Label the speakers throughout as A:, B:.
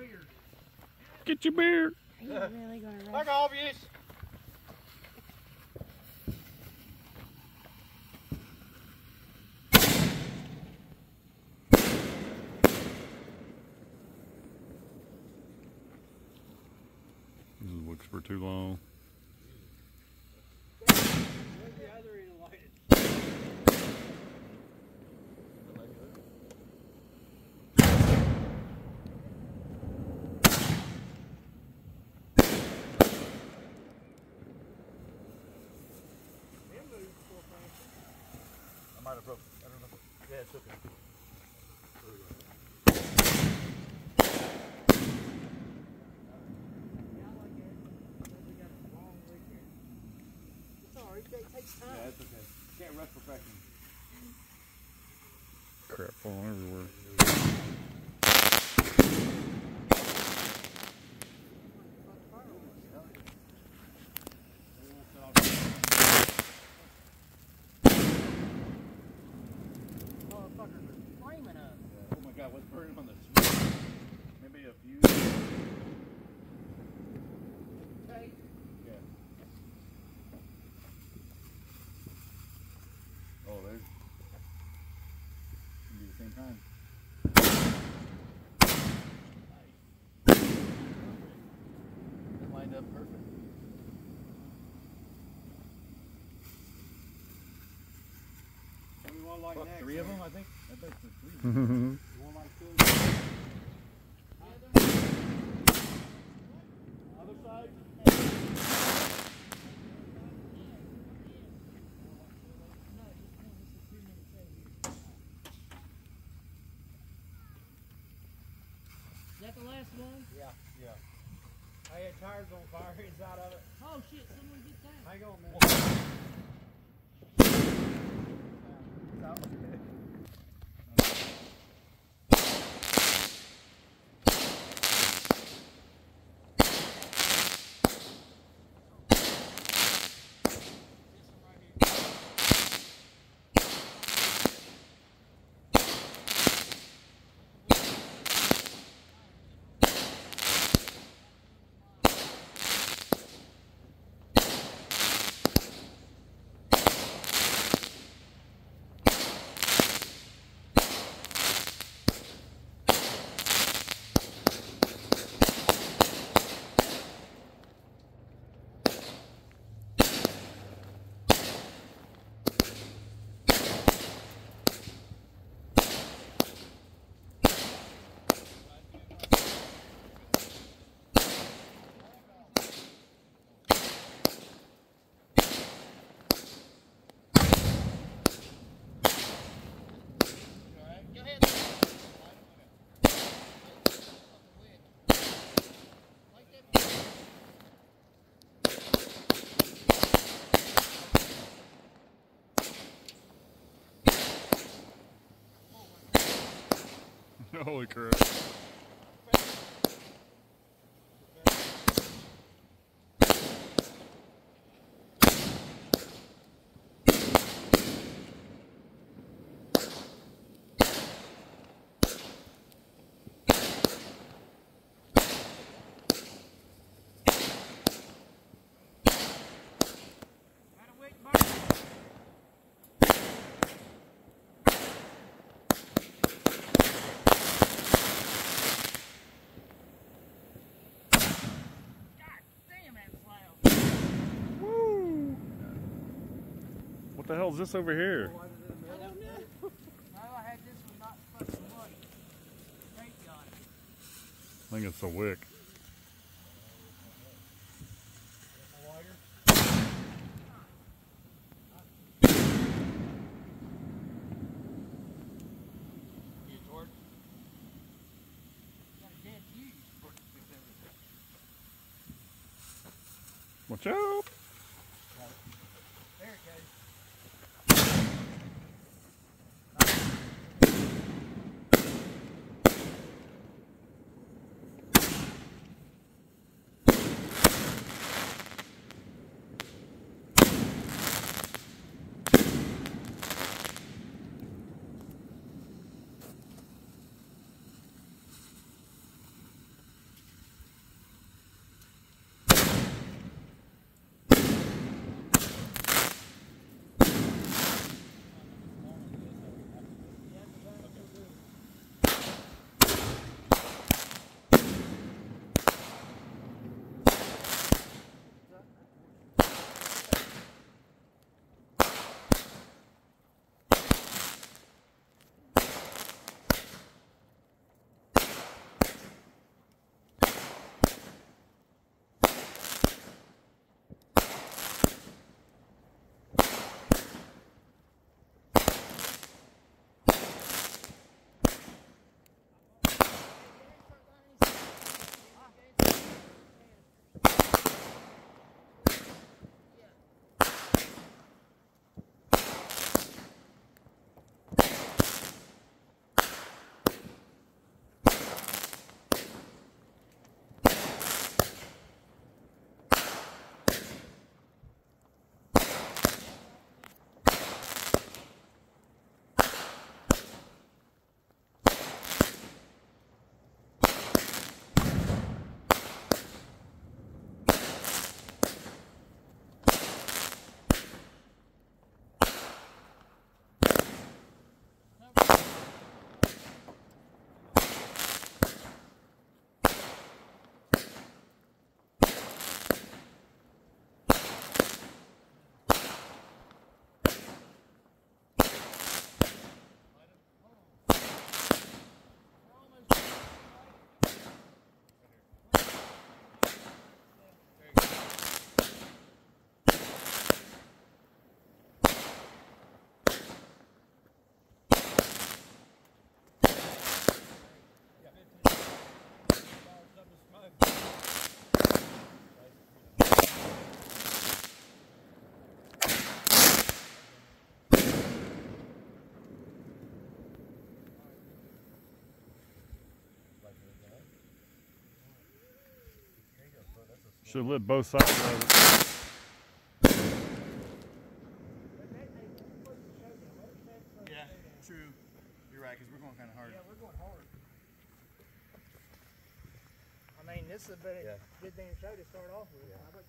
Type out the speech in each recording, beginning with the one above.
A: beard. Get your beard.
B: Are you really going to?
C: Look, obvious. Might have broke. I don't know. Yeah, it's okay. Yeah, it's okay. Can't rest perfection.
A: Crap falling everywhere.
B: Motherfuckers are flaming up.
C: Oh my god, what's burning on the smoke? Maybe a few.
B: Okay.
C: Yeah. Oh, there's. Can be the same time. It lined up perfect.
D: What do you want like
C: What,
D: next?
C: three of them, I think? I bet it's three.
A: That's
D: You want like two? Other side?
B: Is that the last one?
D: Yeah, yeah. I had tires on fire inside of it.
B: Oh shit, someone get that.
D: Hang on a minute.
A: Holy crap. The hell is this over here?
B: I. I
A: think it's
B: a wick.
A: Watch out!
B: There it goes.
A: Should have lit both sides of it.
D: But that ain't supposed to show you. Most that's supposed to
C: Yeah, true. You're right, because we're going kind of hard.
D: Yeah, we're going hard. I mean, this is a better,
C: Yeah.
D: good thing to show to start off with. I would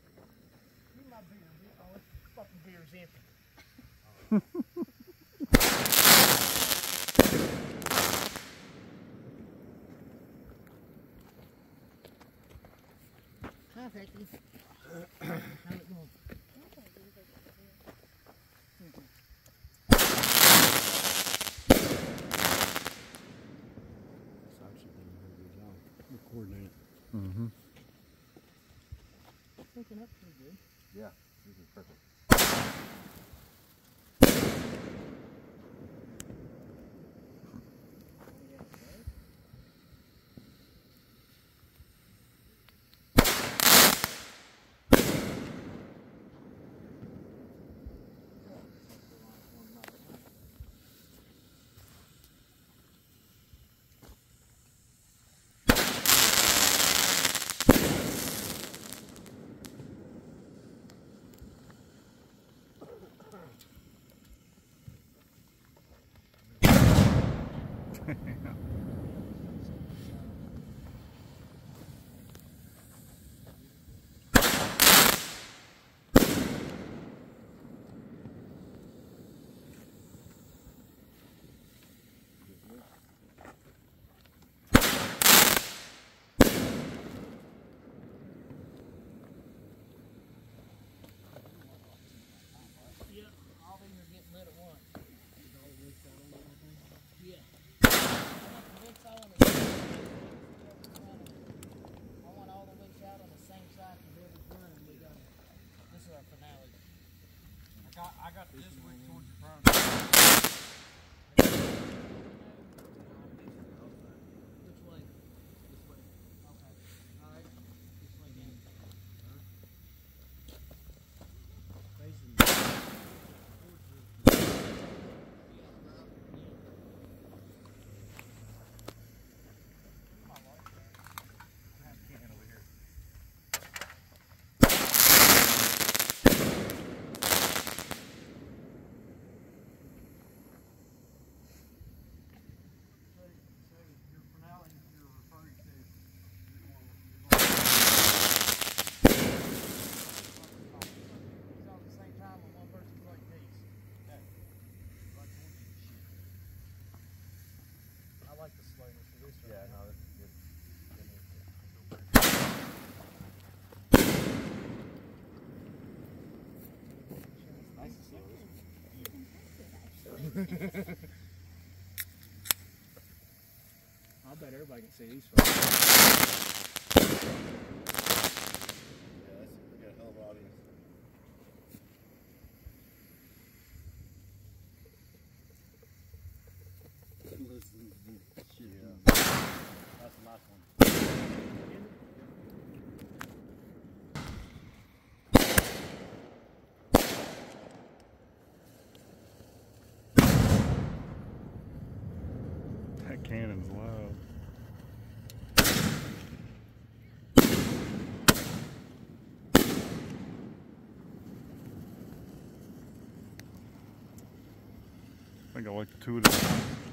D: Give me my beer. beer. Oh, fucking beer's empty.
C: Yeah,
D: all these are getting lit at once. Yeah. I want the wicks all on the I want all the wicks out on the same side because every one we got. This is our finale.
B: I got, this wick towards the front.
D: Which way? This way. Okay. All right. This way down.
B: So, so your finale you're referring to, you're going, you're going.
D: It's all at the same time when one person's like these.
B: Right towards you.
D: I like the slowness of this one.
C: Yeah, no, this is good. Nice and slow.
D: I bet everybody can see these photos.
C: Yeah, that's, we got a hell of an audience. Yeah. That's the last one.
A: Think I like the two of them.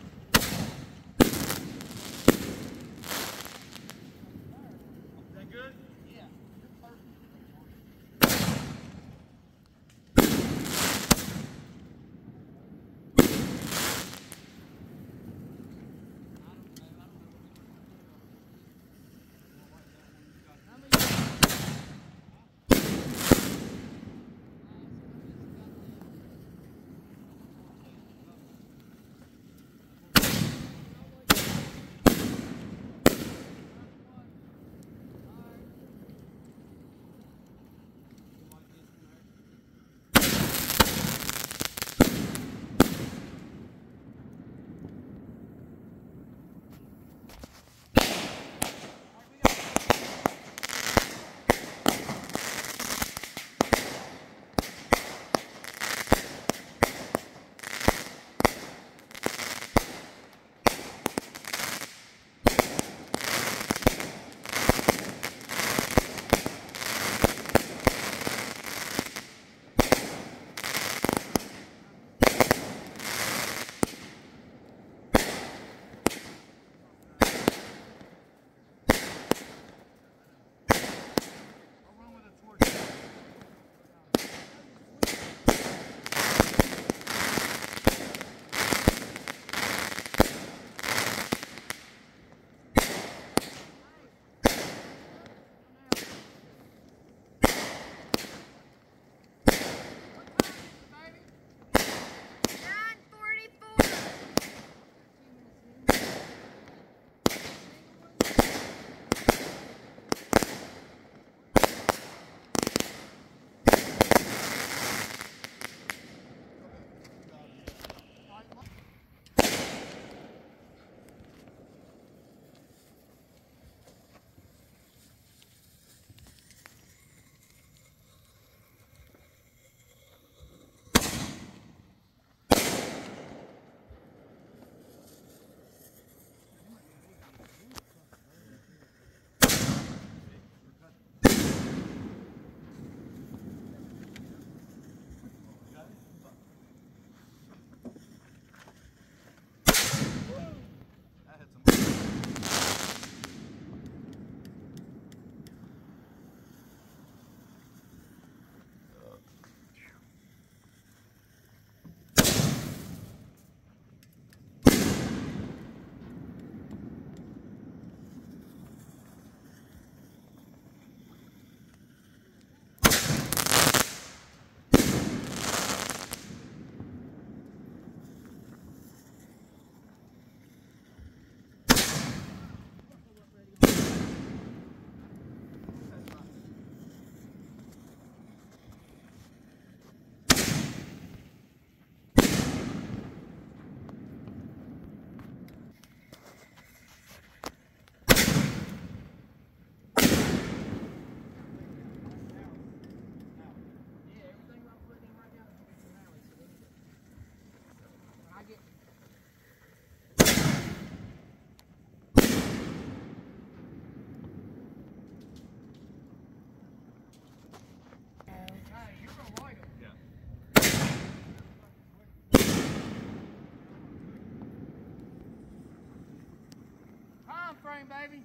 B: Frame, baby?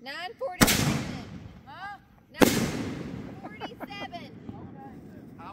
E: 947.
B: Huh?
E: 947.
B: Howitzers.
C: That